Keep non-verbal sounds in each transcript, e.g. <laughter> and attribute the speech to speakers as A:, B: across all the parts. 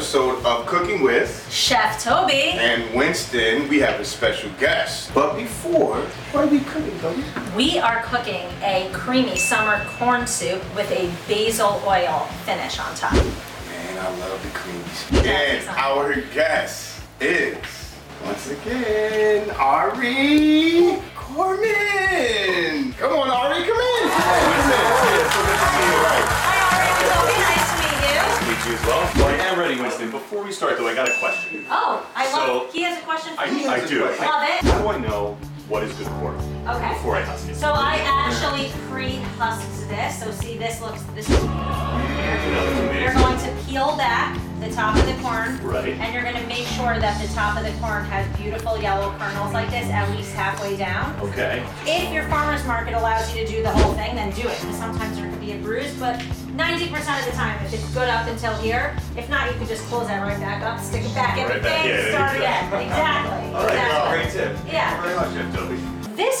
A: episode of Cooking with
B: Chef Toby.
A: and Winston. We have a special guest. But before, what are we cooking, Toby?
B: We are cooking a creamy summer corn soup with a basil oil finish on top.
A: Man, I love the creamies.
B: Yeah,
A: And our guest is, once again, Ari
C: I got a question.
B: Oh, I love.
C: So-
B: he has a question for
C: I,
B: you.
C: I do.
B: Love
C: I-
B: it.
C: How do I know what is good for pork
B: Okay.
C: before I husk it?
B: So I actually pre-husked this. So see, this looks this.
C: That's
B: You're going to peel back the top of the corn.
C: Right.
B: And you're gonna make sure that the top of the corn has beautiful yellow kernels like this, at least halfway down.
C: Okay.
B: If your farmer's market allows you to do the whole thing, then do it. Because sometimes there can be a bruise, but 90% of the time, if it's good up until here, if not, you can just close that right back up, stick it back in the
C: Right back
B: thing,
C: in,
B: start again. Exactly.
C: All right.
B: exactly.
C: Great tip.
B: Yeah.
C: Thank you very much, Toby.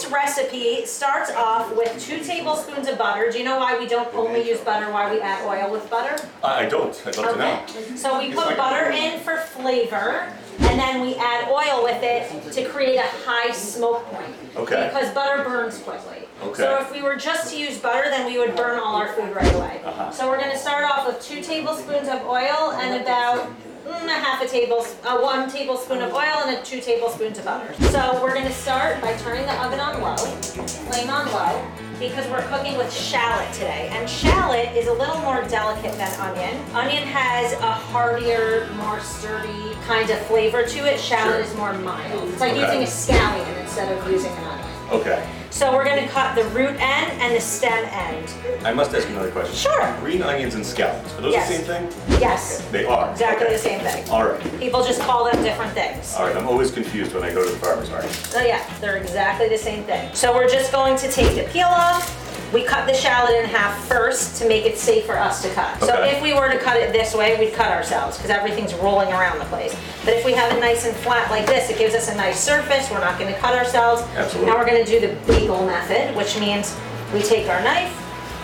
B: This recipe starts off with two tablespoons of butter. Do you know why we don't only use butter, why we add oil with butter?
C: I I don't. I'd love to know.
B: Okay, so we put butter in for flavor, and then we add oil with it to create a high smoke point.
C: Okay.
B: Because butter burns quickly.
C: Okay.
B: So if we were just to use butter, then we would burn all our food right away.
C: Uh-huh.
B: So we're gonna start off with two tablespoons of oil and about a half a tablespoon, uh, one tablespoon of oil and a two tablespoons of butter. So we're gonna start by turning the oven on low, flame on low, because we're cooking with shallot today. And shallot is a little more delicate than onion. Onion has a heartier, more sturdy kind of flavor to it. Shallot
C: Sure.
B: is more mild. It's like
C: Okay.
B: using a scallion instead of using an onion.
C: Okay.
B: So we're gonna cut the root end and the stem end.
C: I must ask you another question.
B: Sure.
C: Green onions and scallops. Are those
B: Yes.
C: the same thing?
B: Yes,
C: They are.
B: exactly the same thing.
C: All right.
B: People just call them different things.
C: All right. I'm always confused when I go to the farmer's market.
B: So yeah, they're exactly the same thing. So we're just going to take the peel off. We cut the shallot in half first to make it safe for us to cut. So
C: Okay.
B: if we were to cut it this way, we'd cut ourselves because everything's rolling around the place. But if we have it nice and flat like this, it gives us a nice surface. We're not gonna cut ourselves.
C: Absolutely.
B: Now we're gonna do the bagel method, which means we take our knife,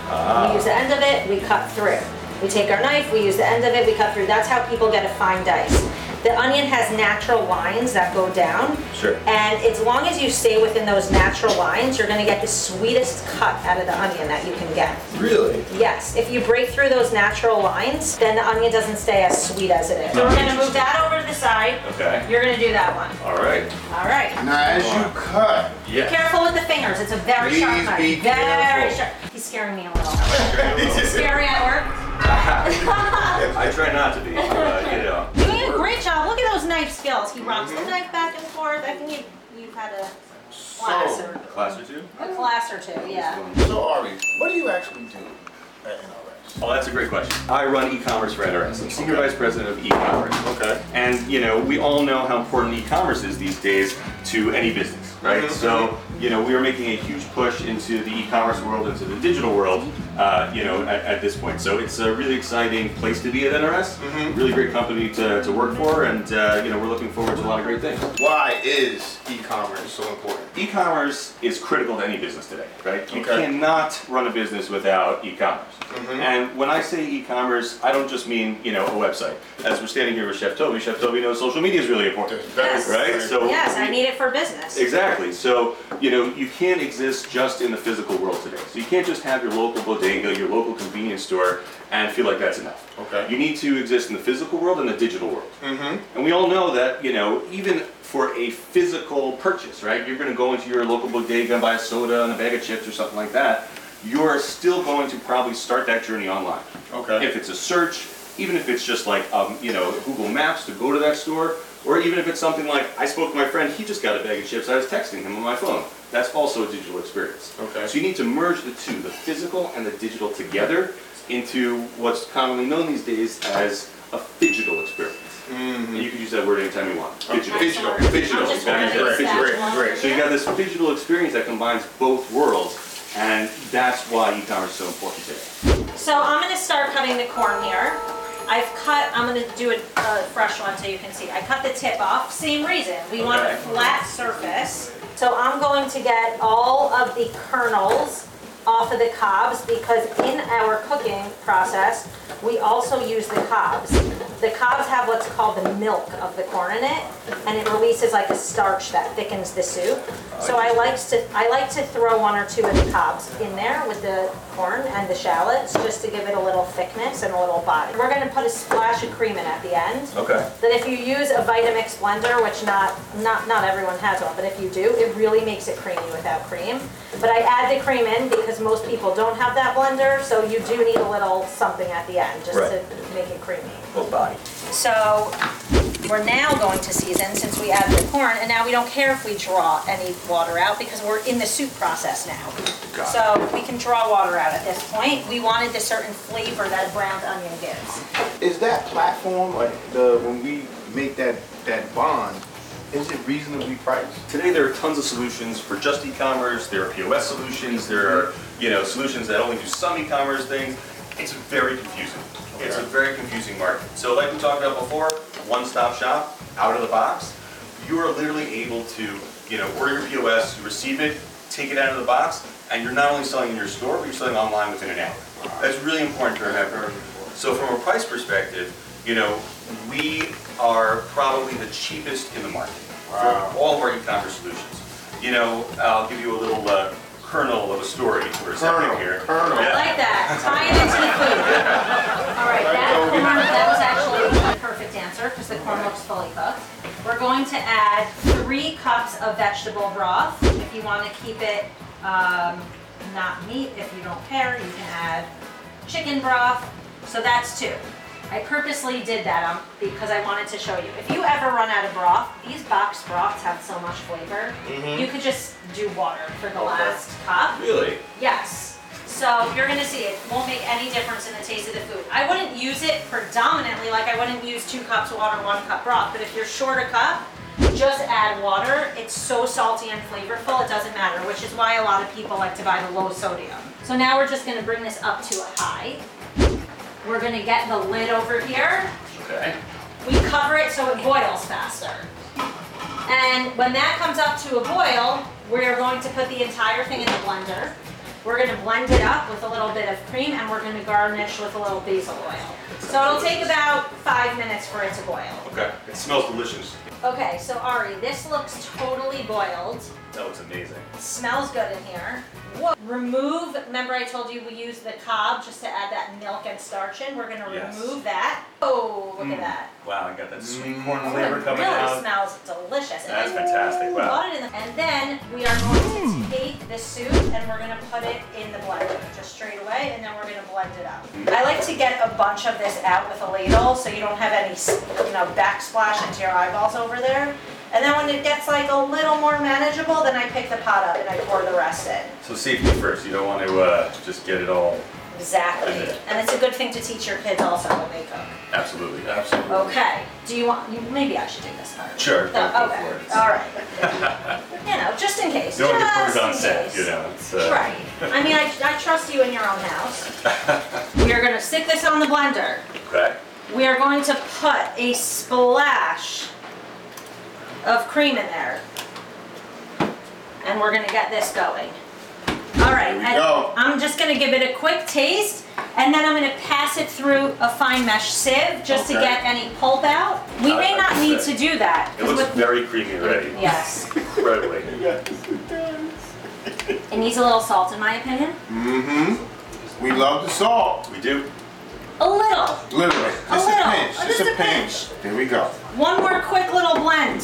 C: Ah.
B: we use the end of it, we cut through. We take our knife, we use the end of it, we cut through. That's how people get a fine dice. The onion has natural lines that go down.
C: Sure.
B: And as long as you stay within those natural lines, you're gonna get the sweetest cut out of the onion that you can get.
C: Really?
B: Yes, if you break through those natural lines, then the onion doesn't stay as sweet as it is. So we're gonna move that over to the side.
C: Okay.
B: You're gonna do that one.
C: All right.
B: All right.
A: Now, as you cut,
C: Yeah.
B: Careful with the fingers, it's a very sharp
A: Please
B: knife.
A: be
B: Very
A: careful.
B: sharp. He's scaring me a little. He's Scary at work? <laughs>
C: I try not to be, uh, you know.
B: Doing a great job. Look at those knife skills. He rocks
A: Mm-hmm.
B: the knife back and forth. I think you, you've had a class
A: so,
B: or
C: A class or two?
B: a class or two, yeah.
A: so Ari, what do you actually do at NRS?
C: Oh, that's a great question. I run e-commerce for NRS. I'm senior vice president of e-commerce.
A: Okay.
C: And you know, we all know how important e-commerce is these days to any business, right?
A: Mhm.
C: So, you know, we are making a huge push into the e-commerce world, into the digital world, uh, you know, at, at this point. So it's a really exciting place to be at NRS.
A: Mhm.
C: Really great company to, to work for, and uh, you know, we're looking forward to a lot of great things.
A: Why is e-commerce so important?
C: E-commerce is critical to any business today, right? You
A: Okay.
C: cannot run a business without e-commerce.
A: Mhm.
C: And when I say e-commerce, I don't just mean, you know, a website. As we're standing here with Chef Toby, Chef Toby knows social media is really important,
B: Yes.
C: right? So
B: Yes, I need it for business.
C: Exactly. So, you know, you can't exist just in the physical world today. So you can't just have your local bodega, your local convenience store, and feel like that's enough.
A: Okay.
C: You need to exist in the physical world and the digital world.
A: Mm-hmm.
C: And we all know that, you know, even for a physical purchase, right? You're going to go into your local bodega and buy a soda and a bag of chips or something like that. You're still going to probably start that journey online.
A: Okay.
C: If it's a search, even if it's just like, um, you know, Google Maps to go to that store, or even if it's something like, I spoke to my friend, he just got a bag of chips, I was texting him on my phone. That's also a digital experience.
A: Okay.
C: So you need to merge the two, the physical and the digital together into what's commonly known these days as a phygital experience. Mm-hmm. And you can use that word anytime you want. Oh, phygital.
A: Digital,
B: Excellent.
A: digital.
B: I'm just
C: Got it.
B: writing
C: Great,
B: this
A: great,
B: down.
A: great.
C: So you got this digital experience that combines both worlds, and that's why e-commerce is so important today.
B: So I'm gonna start cutting the corn here. I've cut, I'm gonna do a, a fresh one so you can see. I cut the tip off, same reason. We want a
C: Okay.
B: flat surface. So I'm going to get all of the kernels off of the cobs because in our cooking process, we also use the cobs. The cobs have what's called the milk of the corn in it, and it releases like a starch that thickens the soup. So I like to, I like to throw one or two of the cobs in there with the corn and the shallots, just to give it a little thickness and a little body. We're gonna put a splash of cream in at the end.
C: Okay.
B: That if you use a Vitamix blender, which not, not, not everyone has one, but if you do, it really makes it creamy without cream. But I add the cream in because most people don't have that blender, so you do need a little something at the end, just to make it creamy.
C: Full body.
B: So we're now going to season since we added the corn, and now we don't care if we draw any water out because we're in the soup process now.
C: Got it.
B: So we can draw water out at this point. We wanted the certain flavor that a browned onion gives.
A: Is that platform, like the, when we make that, that bond, is it reasonably priced?
C: Today, there are tons of solutions for just e-commerce. There are POS solutions. There are, you know, solutions that only do some e-commerce things. It's very confusing. It's a very confusing market. So like we talked about before, one-stop shop, out of the box. You are literally able to, you know, order your POS, you receive it, take it out of the box, and you're not only selling in your store, but you're selling online within an hour. That's really important to remember. So from a price perspective, you know, we are probably the cheapest in the market
A: Wow.
C: for all of our e-commerce solutions. You know, I'll give you a little uh, kernel of a story for a second here.
A: kernel.
C: Yeah.
B: Tie it into the food. All right, that corn, that was actually a perfect answer, because the corn looks fully cooked. We're going to add three cups of vegetable broth. If you want to keep it um, not meat, if you don't care, you can add chicken broth. So that's two. I purposely did that um, because I wanted to show you. If you ever run out of broth, these box broths have so much flavor. You could just do water for the last cup.
C: Really?
B: Yes. So you're gonna see it won't make any difference in the taste of the food. I wouldn't use it predominantly, like I wouldn't use two cups of water, one cup broth, but if you're short a cup, just add water. It's so salty and flavorful, it doesn't matter, which is why a lot of people like to buy the low sodium. So now we're just gonna bring this up to a high. We're gonna get the lid over here.
C: Okay.
B: We cover it so it boils faster. And when that comes up to a boil, we're going to put the entire thing in the blender. We're gonna blend it up with a little bit of cream and we're gonna garnish with a little basil oil. So it'll take about five minutes for it to boil.
C: Okay. It smells delicious.
B: Okay, so Ari, this looks totally boiled.
C: That looks amazing.
B: Smells good in here. Whoa. Remove, remember I told you we use the cob just to add that milk and starch in? We're gonna
C: Yes.
B: remove that. Oh, look
C: Mm.
B: at that.
C: Wow, I got that sweet mm. corn
B: Oh,
C: flavor
B: it
C: coming
B: really
C: out.
B: smells delicious. And
C: That's
B: I
C: fantastic, wow.
B: bought it in the- And then we are going to mm. take the soup and we're gonna put it in the blender, just straight away, and then we're gonna blend it up. Mm. I like to get a bunch of this out with a ladle, so you don't have any, s- you know, backsplash into your eyeballs over there. And then when it gets like a little more manageable, then I pick the pot up and I pour the rest in.
C: So safety first. You don't want to uh, just get it all.
B: Exactly. And it's a good thing to teach your kids also when they cook.
C: Absolutely. Absolutely.
B: Okay, do you want, you- maybe I should do this part.
C: Sure.
B: No,
C: go- go
B: okay,
C: for it.
B: all right. <laughs> You know, just in case,
C: You don't want to
B: just
C: get on
B: in
C: set,
B: case.
C: you know. It's, uh,
B: Right, I mean, I, I trust you in your own house. <laughs> We are gonna stick this on the blender.
C: Okay.
B: We are going to put a splash of cream in there. And we're gonna get this going. All right,
A: Here we
B: I-
A: go.
B: I'm just gonna give it a quick taste, and then I'm gonna pass it through a fine mesh sieve, just to
C: Okay.
B: get any pulp out. We
C: I-
B: may
C: I
B: not need to do that.
C: It
B: 'cause
C: looks
B: with-
C: very creamy already.
B: Yes, <laughs>
C: Incredibly.
B: it needs a little salt in my opinion.
A: Mm-hmm. We love the salt.
C: We do.
B: A little.
A: Literally. Just a,
B: little.
A: pinch. Just, a pinch. There we go.
B: One more quick little blend.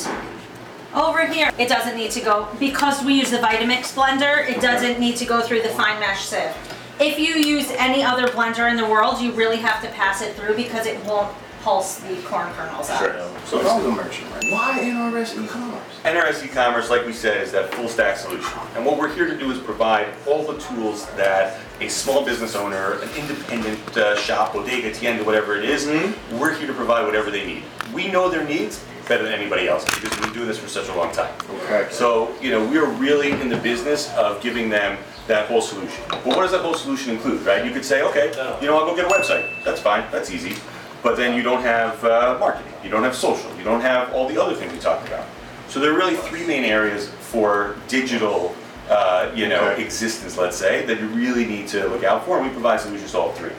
B: Over here. It doesn't need to go, because we use the Vitamix blender, it doesn't need to go through the fine mesh sieve. If you use any other blender in the world, you really have to pass it through because it won't pulse the corn kernels out.
C: Sure.
A: So it's still merchant, right? Why NRS e-commerce?
C: NRS e-commerce, like we said, is that full stack solution. And what we're here to do is provide all the tools that a small business owner, an independent uh, shop, bodega, tienda, whatever it is, we're here to provide whatever they need. We know their needs better than anybody else because we've been doing this for such a long time.
A: Okay.
C: So, you know, we are really in the business of giving them that whole solution. But what does that whole solution include, right? You could say, okay, you know, I'll go get a website. That's fine, that's easy. But then you don't have uh, marketing, you don't have social, you don't have all the other things we talked about. So there are really three main areas for digital uh, you know,
A: Okay.
C: existence, let's say, that you really need to look out for, and we provide solutions to all three.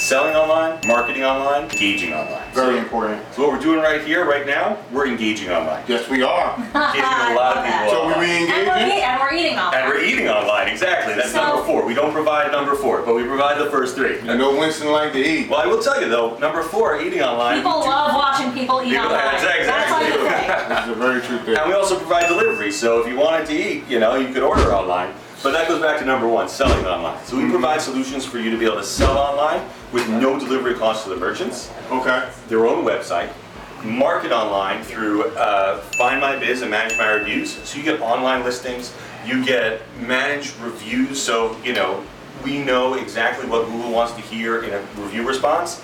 C: Selling online, marketing online, engaging online.
A: Very important.
C: So what we're doing right here, right now, we're engaging online.
A: Yes, we are. <laughs>
C: Engaging a lot of
B: I love that.
C: people
A: So we
C: online.
A: be
B: And we're,
A: engaging?
B: and we're eating all
C: And we're eating online, exactly. That's
B: So-
C: number four. We don't provide number four, but we provide the first three.
A: I know Winston like to eat.
C: Well, I will tell you though, number four, eating online.
B: People love watching people eat
C: People-
B: online. <laughs>
C: exactly.
B: That's like the thing.
A: This is a very true thing.
C: And we also provide delivery, so if you wanted to eat, you know, you could order online. But that goes back to number one, selling online. So we provide solutions for you to be able to sell online with no delivery cost to the merchants,
A: Okay.
C: their own website, market online through uh, Find My Biz and Manage My Reviews. So you get online listings, you get managed reviews, so, you know, we know exactly what Google wants to hear in a review response.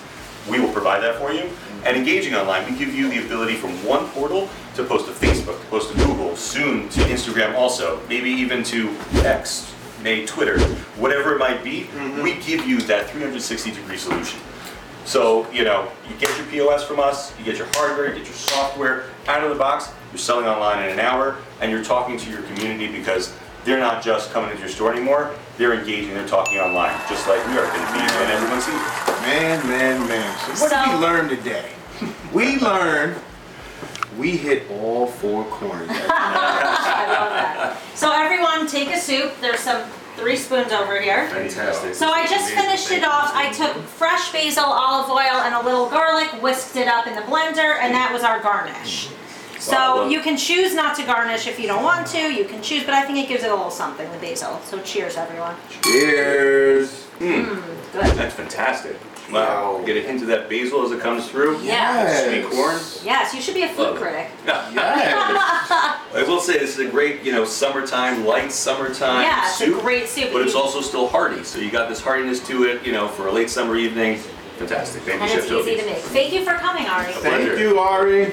C: We will provide that for you. And engaging online, we give you the ability from one portal to post to Facebook, to post to Google, soon to Instagram also, maybe even to X, maybe Twitter, whatever it might be. Mm-hmm. We give you that 360 degree solution. So, you know, you get your POS from us, you get your hardware, you get your software out of the box, you're selling online in an hour, and you're talking to your community because they're not just coming into your store anymore, they're engaging, they're talking online, just like we are going to be when everyone sees it.
A: Man, man, man. So what did we learn today? <laughs> We learned we hit all four corners. <laughs>
B: I love that. So everyone, take a soup. There's some three spoons over here.
C: Fantastic.
B: So I just finished it off. I took fresh basil, olive oil, and a little garlic, whisked it up in the blender, and that was our garnish. Mm-hmm.
C: So
B: you can choose not to garnish if you don't want to. You can choose, but I think it gives it a little something, the basil. So cheers, everyone.
A: Cheers.
B: Mm, good.
C: That's fantastic. Wow. Get a hint of that basil as it comes through.
B: Yeah.
C: Sweet corn.
B: Yes, you should be a food
C: Love it.
B: critic.
A: Yes. <laughs> <laughs>
C: I will say this is a great, you know, summertime, light summertime
B: Yeah, it's a
C: soup.
B: great soup.
C: But it's also still hearty, so you got this heartiness to it, you know, for a late summer evening. Fantastic. Thank you,
B: and
C: Chef
B: it's easy
C: Toby.
B: to make. Thank you for coming, Ari.
A: Thank you, Ari.